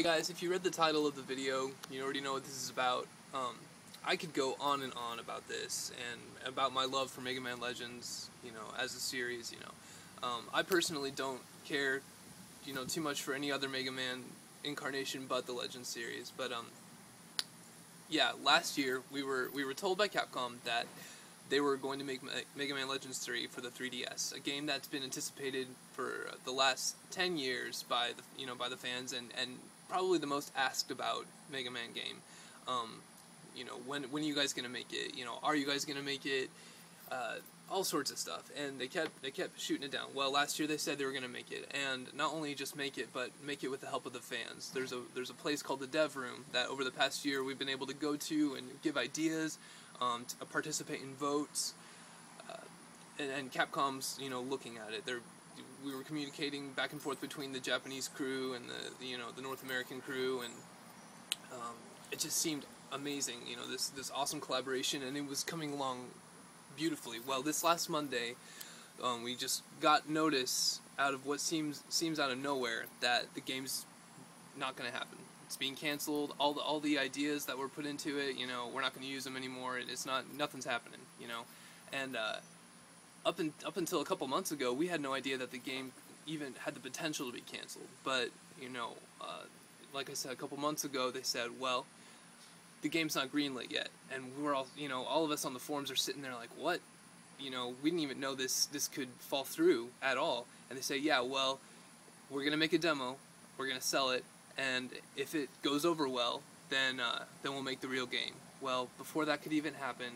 Hey guys, if you read the title of the video, you already know what this is about. Um, I could go on and on about this and about my love for Mega Man Legends, you know, as a series, you know. Um, I personally don't care, you know, too much for any other Mega Man incarnation but the Legends series, but um, yeah, last year we were we were told by Capcom that they were going to make Mega Man Legends 3 for the 3DS, a game that's been anticipated for the last 10 years by the you know by the fans and and probably the most asked about Mega Man game. Um, you know, when when are you guys gonna make it? You know, are you guys gonna make it? Uh, all sorts of stuff, and they kept they kept shooting it down. Well, last year they said they were gonna make it, and not only just make it, but make it with the help of the fans. There's a there's a place called the Dev Room that over the past year we've been able to go to and give ideas, um, participate in votes, uh, and, and Capcom's you know looking at it. They're we were communicating back and forth between the Japanese crew and the, the you know the North American crew, and um, it just seemed amazing. You know this this awesome collaboration, and it was coming along beautifully. Well, this last Monday, um, we just got notice out of what seems seems out of nowhere that the game's not going to happen. It's being canceled. All the all the ideas that were put into it, you know, we're not going to use them anymore. It's not nothing's happening, you know, and. Uh, up in, up until a couple months ago, we had no idea that the game even had the potential to be canceled. But you know, uh, like I said, a couple months ago, they said, well, the game's not greenlit yet, and we're all, you know, all of us on the forums are sitting there like, what? You know, we didn't even know this this could fall through at all. And they say, yeah, well, we're gonna make a demo, we're gonna sell it, and if it goes over well, then uh, then we'll make the real game. Well, before that could even happen,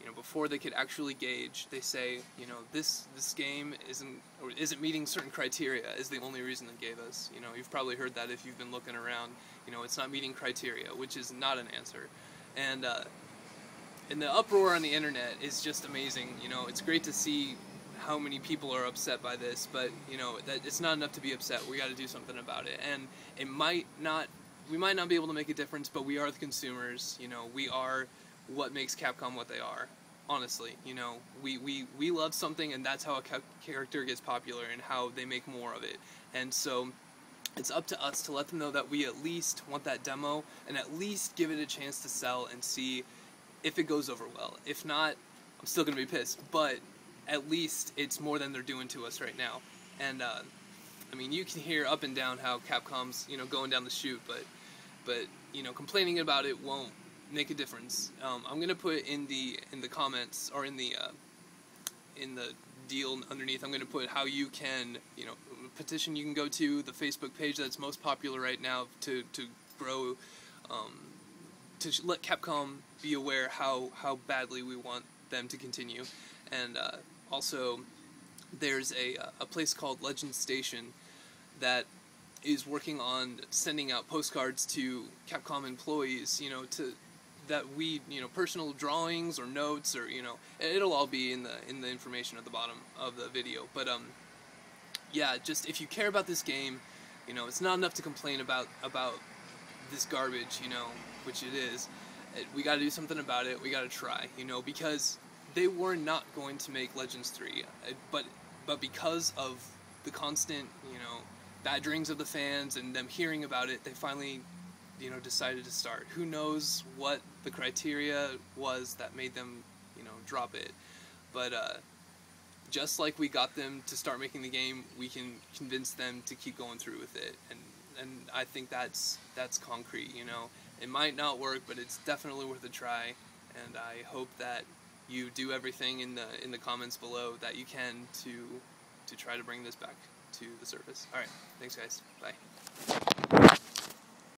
you know, before they could actually gauge, they say, you know, this this game isn't or isn't meeting certain criteria is the only reason they gave us. You know, you've probably heard that if you've been looking around. You know, it's not meeting criteria, which is not an answer. And uh, and the uproar on the internet is just amazing. You know, it's great to see how many people are upset by this, but you know that it's not enough to be upset. We got to do something about it, and it might not. We might not be able to make a difference, but we are the consumers. You know, we are what makes Capcom what they are. Honestly, you know, we, we, we love something and that's how a character gets popular and how they make more of it. And so it's up to us to let them know that we at least want that demo and at least give it a chance to sell and see if it goes over well. If not, I'm still going to be pissed, but at least it's more than they're doing to us right now. And uh, I mean, you can hear up and down how Capcom's, you know, going down the chute, but but you know, complaining about it won't make a difference. Um, I'm gonna put in the in the comments or in the uh, in the deal underneath. I'm gonna put how you can you know petition you can go to the Facebook page that's most popular right now to to grow um, to let Capcom be aware how how badly we want them to continue, and uh, also there's a a place called Legend Station that is working on sending out postcards to Capcom employees, you know, to that we you know personal drawings or notes or you know it'll all be in the in the information at the bottom of the video. But um yeah just if you care about this game you know it's not enough to complain about about this garbage you know which it is. We got to do something about it. We got to try you know because they were not going to make legends 3 uh, but but because of the constant you know badgerings of the fans and them hearing about it they finally you know decided to start. Who knows what the criteria was that made them you know drop it, but uh, just like we got them to start making the game, we can convince them to keep going through with it, and and I think that's that's concrete. You know, it might not work, but it's definitely worth a try, and I hope that you do everything in the in the comments below that you can to to try to bring this back to the surface. All right, thanks guys. Bye.